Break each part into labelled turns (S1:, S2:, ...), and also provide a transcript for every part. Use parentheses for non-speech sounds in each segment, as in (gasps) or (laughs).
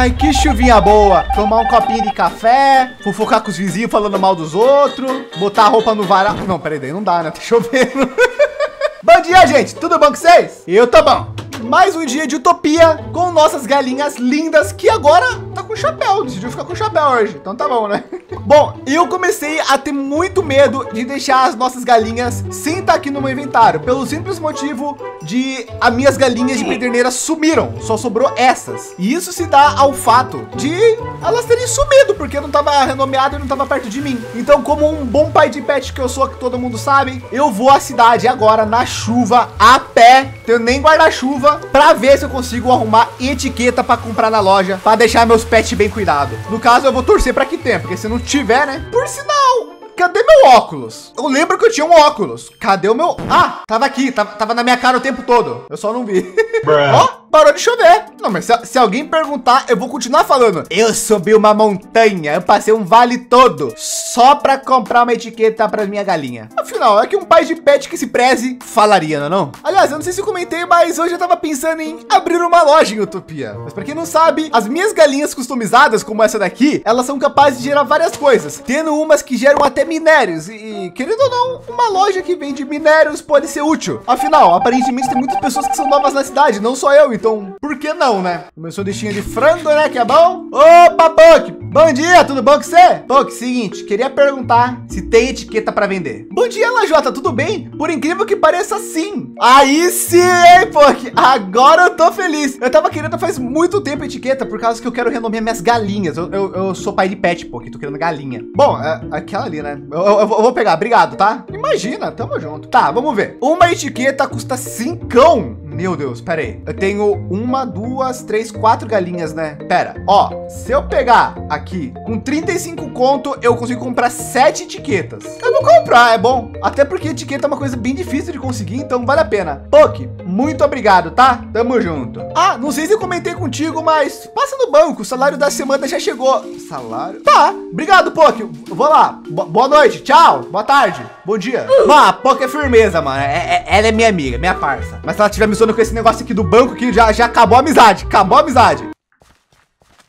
S1: Ai, que chuvinha boa. Tomar um copinho de café, fofocar com os vizinhos falando mal dos outros, botar a roupa no varal. Não, peraí, daí não dá, né? Tá chovendo. (laughs) bom dia, gente. Tudo bom com vocês? Eu tô bom mais um dia de utopia com nossas galinhas lindas que agora tá com chapéu. Decidiu ficar com chapéu hoje. Então tá bom, né? (laughs) bom, eu comecei a ter muito medo de deixar as nossas galinhas sem estar aqui no meu inventário, pelo simples motivo de as minhas galinhas de pederneira sumiram. Só sobrou essas. E isso se dá ao fato de elas terem sumido, porque não tava renomeado e não tava perto de mim. Então, como um bom pai de pet que eu sou, que todo mundo sabe, eu vou à cidade agora na chuva, a pé, tenho nem guarda-chuva para ver se eu consigo arrumar etiqueta para comprar na loja, para deixar meus pets bem cuidados. No caso, eu vou torcer para que tenha, porque se não tiver, né? Por sinal, cadê meu óculos? Eu lembro que eu tinha um óculos. Cadê o meu? Ah, tava aqui, tava, tava na minha cara o tempo todo. Eu só não vi. (laughs) Ó, parou de chover. Não, mas se, se, alguém perguntar, eu vou continuar falando. Eu subi uma montanha, eu passei um vale todo só para comprar uma etiqueta para minha galinha. Afinal, é que um pai de pet que se preze falaria, não, é não? Aliás, eu não sei se comentei, mas hoje eu tava pensando em abrir uma loja em Utopia. Mas para quem não sabe, as minhas galinhas customizadas, como essa daqui, elas são capazes de gerar várias coisas, tendo umas que geram até minérios e, querendo ou não, uma loja que vende minérios pode ser útil. Afinal, aparentemente tem muitas pessoas que são novas na cidade, não só eu, então por que não, né? Começou deixinha de frango, né? Que é bom. Opa, Puck! Bom dia, tudo bom com você? Puck, seguinte, queria perguntar se tem etiqueta para vender. Bom dia, Lajota, tudo bem? Por incrível que pareça, sim. Aí sim, hein, Puck? Agora eu tô feliz. Eu tava querendo faz muito tempo etiqueta, por causa que eu quero renomear minhas galinhas. Eu, eu, eu sou pai de pet, Puck, tô querendo galinha. Bom, é, aquela ali, né? Eu, eu, eu, vou pegar, obrigado, tá? Imagina, tamo junto. Tá, vamos ver. Uma etiqueta custa cincão. Meu Deus, pera aí. Eu tenho uma, duas, três, quatro galinhas, né? Pera, ó, se eu pegar aqui com 35 conto, eu consigo comprar sete etiquetas. Eu vou comprar, é bom. Até porque etiqueta é uma coisa bem difícil de conseguir, então vale a pena. Poke, muito obrigado, tá? Tamo junto. Ah, não sei se eu comentei contigo, mas passa no banco, o salário da semana já chegou. Salário? Tá, obrigado, Poke. Vou lá. Bo boa noite, tchau, boa tarde, bom dia. Mano, a Poke é firmeza, mano. É, é, ela é minha amiga, minha parça. Mas se ela tiver me com esse negócio aqui do banco que já, já acabou a amizade. Acabou a amizade.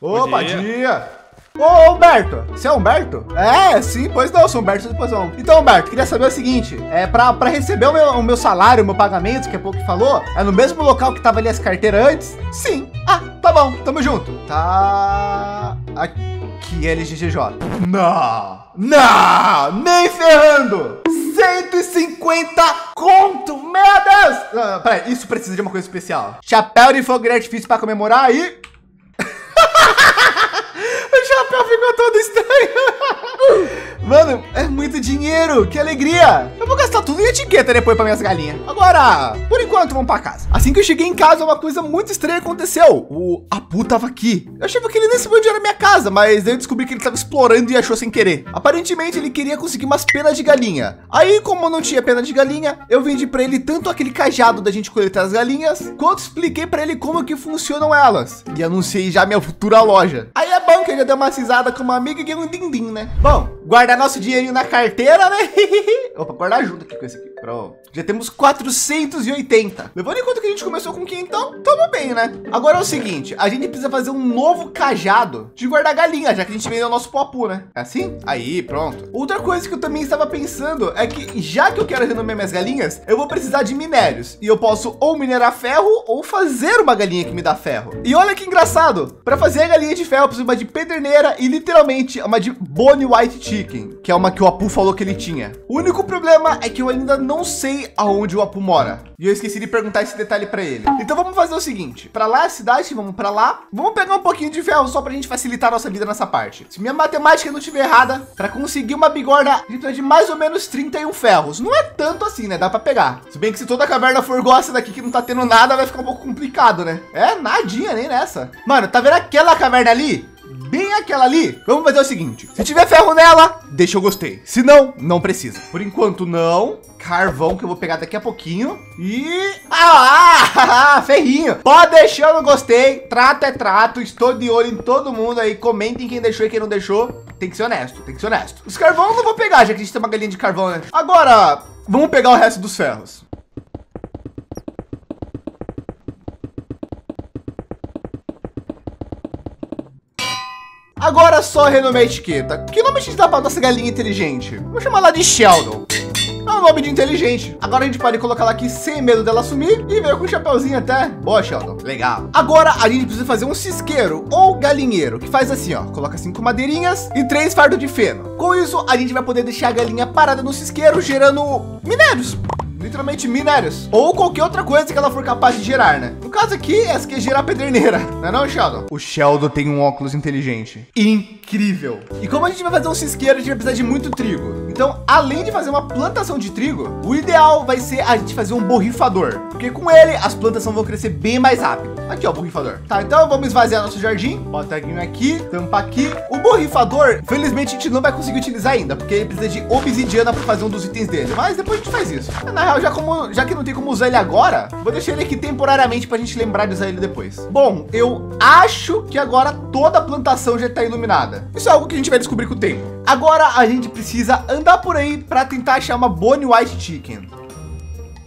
S1: Opa, dia. dia. Ô, Humberto, você é Humberto? É, sim, pois não, sou Humberto, pois não. Então, Humberto, queria saber o seguinte, é para receber o meu, o meu salário, o meu pagamento, que é pouco que falou, é no mesmo local que tava ali as carteiras antes? Sim. Ah, tá bom, tamo junto. Tá aqui, LGGJ. Não, não, nem ferrando. 150 conto, meu Deus! Ah, peraí, isso precisa de uma coisa especial. Chapéu de fogo de artifício para comemorar e... (laughs) chapéu ficou todo estranho. (laughs) Mano, é muito dinheiro, que alegria. Eu vou gastar tudo em etiqueta depois para minhas galinhas. Agora, por enquanto, vamos para casa. Assim que eu cheguei em casa, uma coisa muito estranha aconteceu. O Apu tava aqui. Eu achava que ele nem sabia onde era minha casa, mas eu descobri que ele tava explorando e achou sem querer. Aparentemente, ele queria conseguir umas penas de galinha. Aí, como não tinha pena de galinha, eu vendi para ele tanto aquele cajado da gente coletar as galinhas, quanto expliquei para ele como que funcionam elas. E anunciei já minha futura loja. Aí é bom que ele deu uma cisada com uma amiga e ganhou um din-din, né? Bom, guardar nosso dinheirinho na carteira, né? (laughs) Opa, guardar junto aqui com esse aqui. Pronto. Já temos 480. Levando em conta que a gente começou com então tamo bem, né? Agora é o seguinte, a gente precisa fazer um novo cajado de guardar galinha, já que a gente vendeu o nosso popu, né? É assim? Aí, pronto. Outra coisa que eu também estava pensando é que já que eu quero renomear minhas galinhas, eu vou precisar de minérios. E eu posso ou minerar ferro ou fazer uma galinha que me dá ferro. E olha que engraçado. Para fazer a galinha de ferro, eu preciso de uma de pederneira e literalmente uma de bone white chicken, que é uma que o Apu falou que ele tinha. O único problema é que eu ainda não sei aonde o Apu mora. E eu esqueci de perguntar esse detalhe para ele. Então vamos fazer o seguinte, para lá a cidade, vamos para lá. Vamos pegar um pouquinho de ferro só para a gente facilitar a nossa vida nessa parte. Se minha matemática não estiver errada, para conseguir uma bigorna, a gente precisa de mais ou menos 31 ferros. Não é tanto assim, né? Dá para pegar. Se bem que se toda a caverna for essa daqui que não tá tendo nada, vai ficar um pouco complicado, né? É, nadinha nem nessa. Mano, tá vendo aquela caverna ali? Bem aquela ali. Vamos fazer o seguinte: se tiver ferro nela, deixa eu gostei. Se não, não precisa. Por enquanto, não. Carvão que eu vou pegar daqui a pouquinho. E. Ah, ah (laughs) ferrinho. Pode deixar eu gostei. Trato é trato. Estou de olho em todo mundo aí. Comentem quem deixou e quem não deixou. Tem que ser honesto, tem que ser honesto. Os carvão eu não vou pegar, já que a gente tem uma galinha de carvão, né? Agora, vamos pegar o resto dos ferros. Agora só renomear a etiqueta. Que nome a gente dá para nossa galinha inteligente? Vamos chamar ela de Sheldon. É um nome de inteligente. Agora a gente pode colocar ela aqui sem medo dela sumir e veio com o chapéuzinho até. Boa, Sheldon. Legal. Agora a gente precisa fazer um cisqueiro ou galinheiro, que faz assim, ó. Coloca cinco madeirinhas e três fardos de feno. Com isso, a gente vai poder deixar a galinha parada no cisqueiro, gerando minérios literalmente minérios ou qualquer outra coisa que ela for capaz de gerar, né? No caso aqui, essa que é gerar pederneira, não é não, Sheldon? O Sheldon tem um óculos inteligente. Incrível. E como a gente vai fazer um cisqueiro, a gente vai precisar de muito trigo. Então, além de fazer uma plantação de trigo, o ideal vai ser a gente fazer um borrifador, porque com ele as plantações vão crescer bem mais rápido. Aqui, ó, o borrifador. Tá, então vamos esvaziar nosso jardim. Bota aqui, tampa aqui. O borrifador, felizmente, a gente não vai conseguir utilizar ainda, porque ele precisa de obsidiana para fazer um dos itens dele. Mas depois a gente faz isso. Na real, já, como, já que não tem como usar ele agora, vou deixar ele aqui temporariamente para a gente lembrar de usar ele depois. Bom, eu acho que agora toda a plantação já está iluminada. Isso é algo que a gente vai descobrir com o tempo. Agora a gente precisa andar por aí para tentar achar uma Bonnie White Chicken.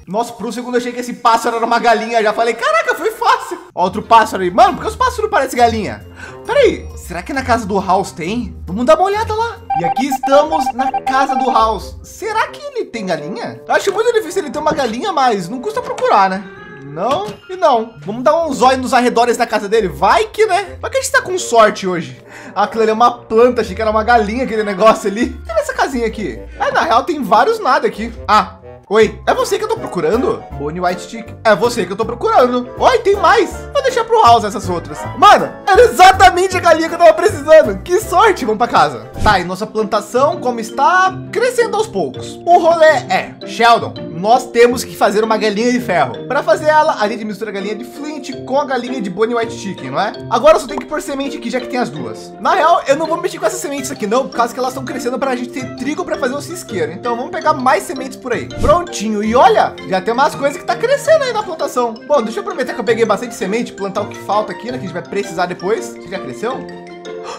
S1: Nossa, por um segundo eu achei que esse pássaro era uma galinha. Já falei, caraca, foi fácil. Outro pássaro aí. Mano, por que os pássaros parecem galinha? Peraí, será que na casa do House tem? Vamos dar uma olhada lá. E aqui estamos na casa do House. Será que ele tem galinha? Eu acho muito difícil ele ter uma galinha, mas não custa procurar, né? Não e não. Vamos dar um zóio nos arredores da casa dele. Vai que, né? Vai que a gente tá com sorte hoje. Aquilo ali é uma planta, achei que era uma galinha aquele negócio ali. E nessa casinha aqui? É, na real tem vários nada aqui. Ah, Oi, é você que eu tô procurando? Bonnie White Stick. É você que eu tô procurando. Oi, tem mais. Vou deixar pro House essas outras. Mano, era exatamente a galinha que eu tava precisando. Que sorte, vamos pra casa. Tá, e nossa plantação, como está? Crescendo aos poucos. O rolê é, Sheldon, nós temos que fazer uma galinha de ferro. Para fazer ela, a gente mistura a galinha de Flint com a galinha de Bonnie White Chicken, não é? Agora só tem que pôr semente aqui, já que tem as duas. Na real, eu não vou mexer com essas sementes aqui não, por causa que elas estão crescendo para a gente ter trigo para fazer um cisqueiro. Então vamos pegar mais sementes por aí. Prontinho. E olha, já tem umas coisas que tá crescendo aí na plantação. Bom, deixa eu aproveitar que eu peguei bastante semente, plantar o que falta aqui, né? Que a gente vai precisar depois. Já cresceu?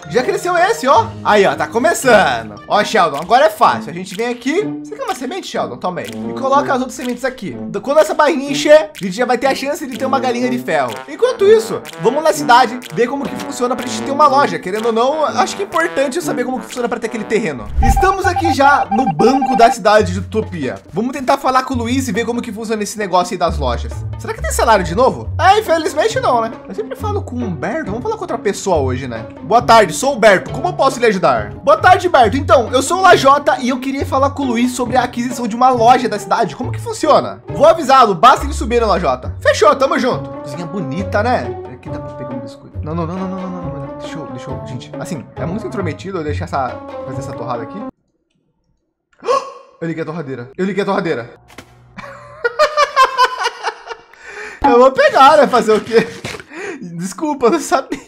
S1: Já cresceu esse, ó. Aí, ó, tá começando. Ó, Sheldon, agora é fácil. A gente vem aqui. Você quer uma semente, Sheldon? Também. E coloca as outras sementes aqui. Quando essa barrinha encher, a gente já vai ter a chance de ter uma galinha de ferro. Enquanto isso, vamos na cidade ver como que funciona pra gente ter uma loja. Querendo ou não, acho que é importante saber como que funciona para ter aquele terreno. Estamos aqui já no banco da cidade de Utopia. Vamos tentar falar com o Luiz e ver como que funciona esse negócio aí das lojas. Será que tem salário de novo? É, infelizmente não, né? Eu sempre falo com o Humberto. Vamos falar com outra pessoa hoje, né? Boa tarde, sou o Berto. Como posso lhe ajudar? Boa tarde, Berto. Então, eu sou o Lajota e eu queria falar com o Luiz sobre a aquisição de uma loja da cidade. Como que funciona? Vou avisá-lo, basta ele subir na Lajota. Fechou, tamo junto. Cozinha bonita, né? Aqui dá pra pegar um biscoito. Não, não, não, não, não, não, não. Deixa eu, deixa eu, gente. Assim, é muito intrometido eu deixar essa, fazer essa torrada aqui. (gasps) Eu liguei a torradeira. Eu liguei a torradeira. (laughs) eu vou pegar, né? Fazer o quê? Desculpa, não sabia.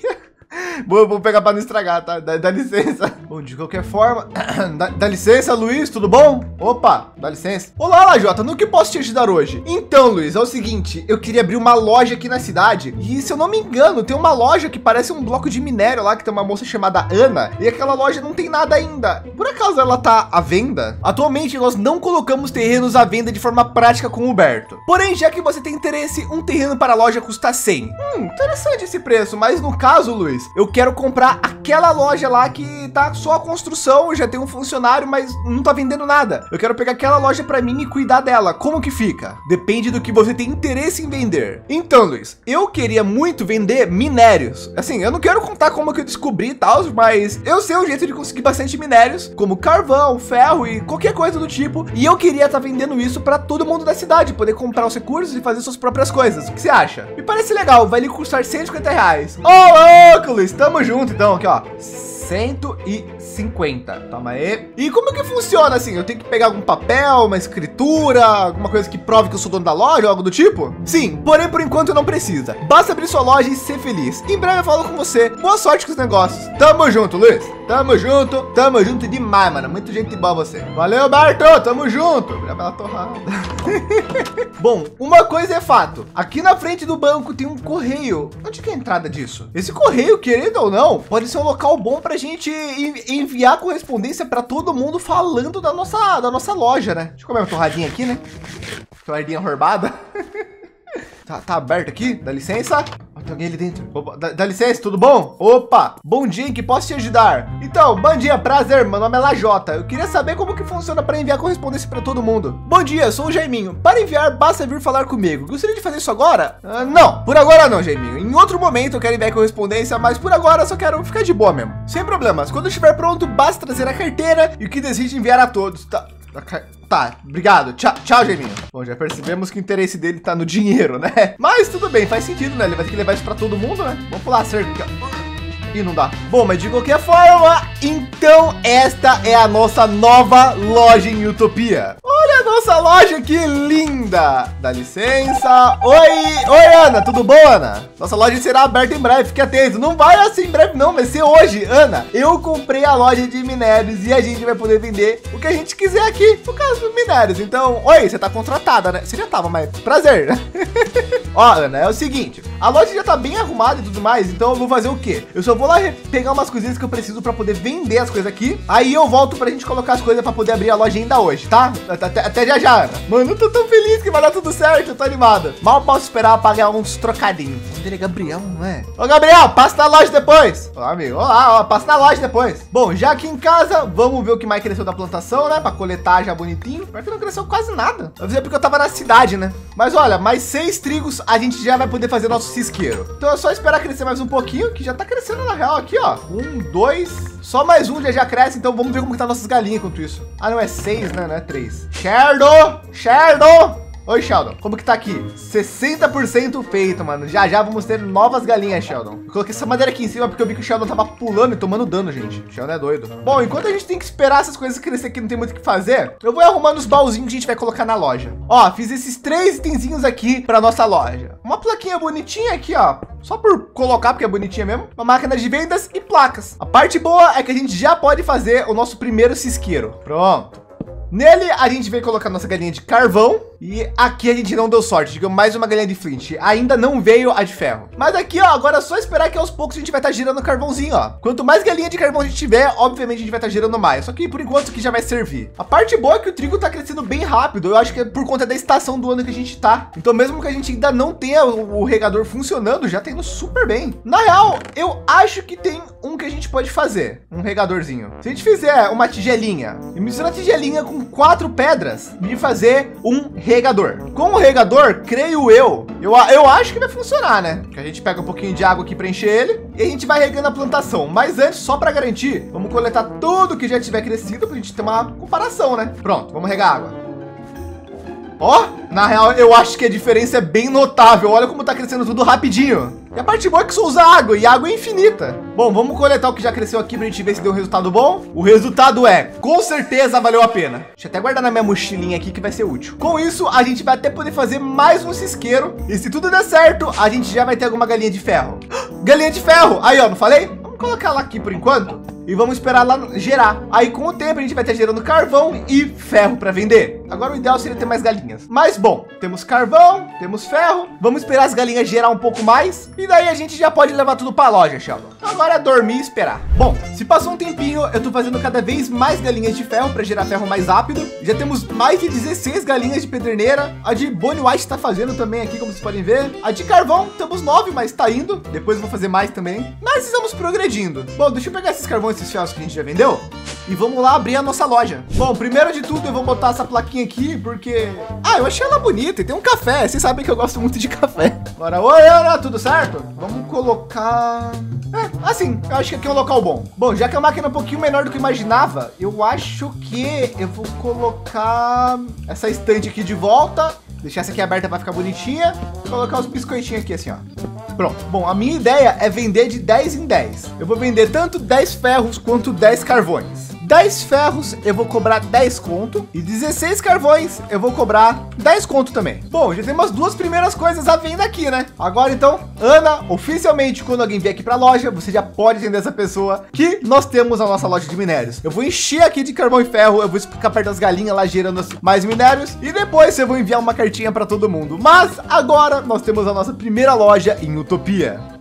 S1: Vou, vou pegar para não estragar, tá? Dá, dá licença. Bom, de qualquer forma, (clears throat) dá, dá, licença, Luiz, tudo bom? Opa, dá licença. Olá, Lajota, no que posso te ajudar hoje? Então, Luiz, é o seguinte, eu queria abrir uma loja aqui na cidade e, se eu não me engano, tem uma loja que parece um bloco de minério lá, que tem uma moça chamada Ana e aquela loja não tem nada ainda. Por acaso ela tá à venda? Atualmente, nós não colocamos terrenos à venda de forma prática com o Berto. Porém, já que você tem interesse, um terreno para a loja custa 100. Hum, interessante esse preço, mas no caso, Luiz, eu quero comprar aquela loja lá que tá só a construção, já tem um funcionário, mas não tá vendendo nada. Eu quero pegar aquela loja para mim e cuidar dela. Como que fica? Depende do que você tem interesse em vender. Então, Luiz, eu queria muito vender minérios. Assim, eu não quero contar como que eu descobri e tal, mas eu sei o jeito de conseguir bastante minérios, como carvão, ferro e qualquer coisa do tipo. E eu queria estar tá vendendo isso para todo mundo da cidade, poder comprar os recursos e fazer suas próprias coisas. O que você acha? Me parece legal, vai lhe custar 150 reais. Ô, oh, louco, Luiz, tamo junto então, aqui ó. 150. Toma aí. E como que funciona assim? Eu tenho que pegar algum papel, uma escritura, alguma coisa que prove que eu sou dono da loja, algo do tipo? Sim, porém por enquanto não precisa. Basta abrir sua loja e ser feliz. Em breve eu falo com você. Boa sorte com os negócios. Tamo junto, Luiz. Tamo junto. Tamo junto demais, mano. Muito gente boa você. Valeu, Barto. Tamo junto. Obrigado pela torrada. (laughs) Bom, uma coisa é fato. Aqui na frente do banco tem um correio. Onde que é a entrada disso? Esse correio, querendo ou não, pode ser um local bom para a gente enviar correspondência para todo mundo falando da nossa, da nossa loja, né? Deixa eu comer uma torradinha aqui, né? Torradinha roubada. (laughs) tá, tá aberto aqui, dá licença. tem alguém ali dentro. Opa, dá, dá, licença, tudo bom? Opa, bom dia, que posso te ajudar? Então, bom dia, prazer, meu nome é Lajota. Eu queria saber como que funciona para enviar correspondência para todo mundo. Bom dia, sou o Jaiminho. Para enviar, basta vir falar comigo. Gostaria de fazer isso agora? Uh, não, por agora não, Jaiminho. Em outro momento eu quero enviar correspondência, mas por agora só quero ficar de boa mesmo. Sem problemas. Quando estiver pronto, basta trazer a carteira e o que deseja enviar a todos. Tá, Tá, obrigado. Tchau, tchau, Geminho. Bom, já percebemos que o interesse dele tá no dinheiro, né? (laughs) Mas tudo bem, faz sentido, né? Ele vai ter que levar isso para todo mundo, né? Vamos a cerca. Ih, não dá. Bom, mas de qualquer forma, então esta é a nossa nova loja em Utopia. Olha a nossa loja, que linda. Dá licença. Oi, oi, Ana, tudo bom, Ana? Nossa loja será aberta em breve, fique atento. Não vai assim em breve não, vai ser hoje. Ana, eu comprei a loja de minérios e a gente vai poder vender o que a gente quiser aqui, no caso dos minérios. Então, oi, você tá contratada, né? Você já tava, mas prazer, né? (laughs) Ó, Ana, é o seguinte, a loja já tá bem arrumada e tudo mais, então eu vou fazer o quê? Eu só vou lá pegar umas coisinhas que eu preciso para poder vender as coisas aqui. Aí eu volto pra gente colocar as coisas para poder abrir a loja ainda hoje, tá? Até, até já já, Ana. Mano, eu tô tão feliz que vai dar tudo certo, eu tô animado. Mal posso esperar pagar uns trocadinhos. Onde é Gabriel, não é? Ô, Gabriel, passa na loja depois. Ó, amigo, olá, ó, passa na loja depois. Bom, já aqui em casa, vamos ver o que mais cresceu da plantação, né? Para coletar já bonitinho. Pior que não cresceu quase nada. Eu dizer porque eu tava na cidade, né? Mas olha, mais seis trigos a gente já vai poder fazer nosso cisqueiro. Então é só esperar crescer mais um pouquinho, que já tá crescendo na real aqui, ó. Um, dois, só mais um já já cresce, então vamos ver como que tá nossas galinhas enquanto isso. Ah, não é seis, né? Não é três. Sheldon! Sheldon! Oi, Sheldon. Como que tá aqui? 60% feito, mano. Já já vamos ter novas galinhas, Sheldon. Eu coloquei essa madeira aqui em cima porque eu vi que o Sheldon tava pulando e tomando dano, gente. O Sheldon é doido. Bom, enquanto a gente tem que esperar essas coisas crescer aqui, não tem muito o que fazer, eu vou arrumando os baúzinhos que a gente vai colocar na loja. Ó, fiz esses três itenzinhos aqui para nossa loja. Uma plaquinha bonitinha aqui, ó. Só por colocar, porque é bonitinha mesmo. Uma máquina de vendas e placas. A parte boa é que a gente já pode fazer o nosso primeiro cisqueiro. Pronto. Nele, a gente veio colocar nossa galinha de carvão. E aqui a gente não deu sorte, digamos mais uma galinha de flint. Ainda não veio a de ferro. Mas aqui, ó, agora é só esperar que aos poucos a gente vai estar tá girando carvãozinho, ó. Quanto mais galinha de carvão a gente tiver, obviamente a gente vai estar tá girando mais. Só que por enquanto isso aqui já vai servir. A parte boa é que o trigo tá crescendo bem rápido. Eu acho que é por conta da estação do ano que a gente tá. Então mesmo que a gente ainda não tenha o, regador funcionando, já tá indo super bem. Na real, eu acho que tem um que a gente pode fazer. Um regadorzinho. Se a gente fizer uma tigelinha e misturar a tigelinha com quatro pedras de fazer um regador. Com o regador, creio eu, eu, eu acho que vai funcionar, né? Que a gente pega um pouquinho de água aqui para encher ele e a gente vai regando a plantação. Mas antes, só para garantir, vamos coletar tudo que já tiver crescido para a gente ter uma comparação, né? Pronto, vamos regar água. Ó, na real, eu acho que a diferença é bem notável. Olha como tá crescendo tudo rapidinho. E a parte boa é que só usa água e água é infinita. Bom, vamos coletar o que já cresceu aqui pra gente ver se deu um resultado bom. O resultado é, com certeza valeu a pena. Deixa eu até guardar na minha mochilinha aqui que vai ser útil. Com isso, a gente vai até poder fazer mais um cisqueiro. E se tudo der certo, a gente já vai ter alguma galinha de ferro. (gasps) Galinha de ferro! Aí, ó, não falei? Vamos colocar ela aqui por enquanto e vamos esperar lá gerar. Aí com o tempo a gente vai estar gerando carvão e ferro para vender. Agora o ideal seria ter mais galinhas. Mas bom, temos carvão, temos ferro. Vamos esperar as galinhas gerar um pouco mais e daí a gente já pode levar tudo para a loja, Sheldon. Agora é dormir e esperar. Bom, se passou um tempinho, eu tô fazendo cada vez mais galinhas de ferro para gerar ferro mais rápido. Já temos mais de 16 galinhas de pederneira. A de Bonnie White está fazendo também aqui, como vocês podem ver. A de carvão, temos nove, mas está indo. Depois vou fazer mais também. Mas estamos progredindo. Bom, deixa eu pegar esses carvões esses ferros que a gente já vendeu e vamos lá abrir a nossa loja. Bom, primeiro de tudo eu vou botar essa plaquinha aqui porque ah, eu achei ela bonita e tem um café. Vocês sabem que eu gosto muito de café. Agora, oi, Ana, tudo certo? Vamos colocar é, assim, eu acho que aqui é um local bom. Bom, já que a máquina é um pouquinho menor do que eu imaginava, eu acho que eu vou colocar essa estante aqui de volta Deixar essa aqui aberta para ficar bonitinha. Colocar os biscoitinhos aqui assim, ó. Pronto. Bom, a minha ideia é vender de 10 em 10. Eu vou vender tanto 10 ferros quanto 10 carvões. 10 ferros eu vou cobrar 10 conto e 16 carvões eu vou cobrar 10 conto também. Bom, já temos duas primeiras coisas à venda aqui, né? Agora então, Ana, oficialmente quando alguém vier aqui para a loja, você já pode entender essa pessoa que nós temos a nossa loja de minérios. Eu vou encher aqui de carvão e ferro, eu vou ficar perto das galinhas lá gerando mais minérios e depois eu vou enviar uma cartinha para todo mundo. Mas agora nós temos a nossa primeira loja em Utopia.